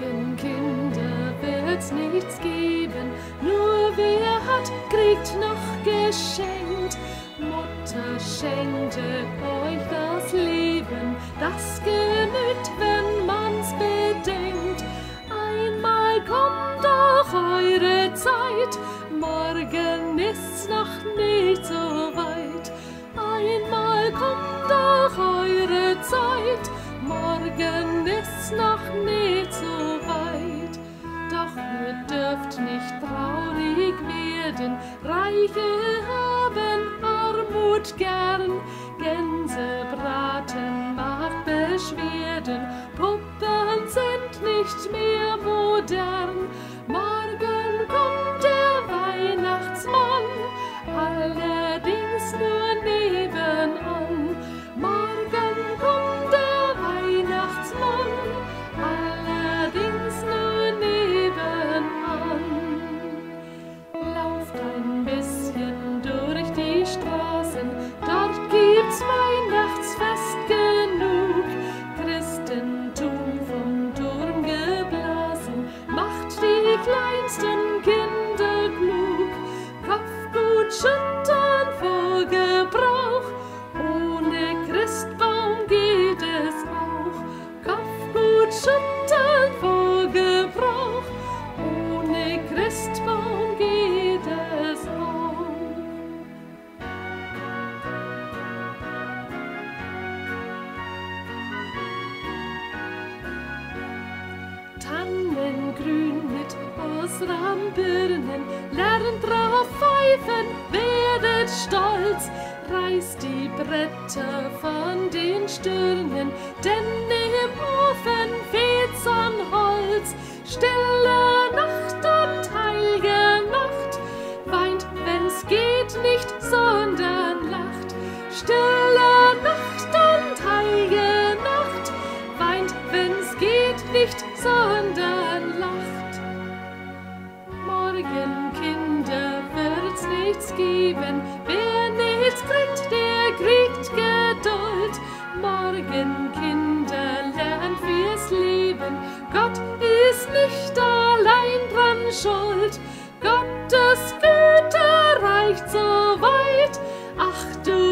Morgen, Kinder, wird's nichts geben, nur wer hat, kriegt noch geschenkt. Mutter schenkte euch das Leben, das Gemüt, wenn man's bedenkt. Einmal kommt auch eure Zeit, morgen ist's noch nicht so weit. Einmal kommt auch eure Zeit, morgen ist's noch nicht so haben Armut gern, Gänsebraten macht Beschwerden, Puppen sind nicht mehr modern. Kleinsten Kinder klug. Kopfgut schüttern vor Gebrauch, Tannengrün mit Osrambirnen, lernt drauf pfeifen, werdet stolz, reißt die Bretter von den Stirnen, denn im Ofen fehlt's an Holz. Stille Nacht und heilige Nacht, weint, wenn's geht, nicht, sondern lacht. Stille Nacht und heilige Nacht, weint, wenn's geht, nicht, Sorgen, Kinder, wird's nichts geben. Wer nichts kriegt, der kriegt Geduld. Morgen, Kinder, lernt wir's lieben. Gott ist nicht allein dran schuld. Gottes Güte reicht so weit. Ach du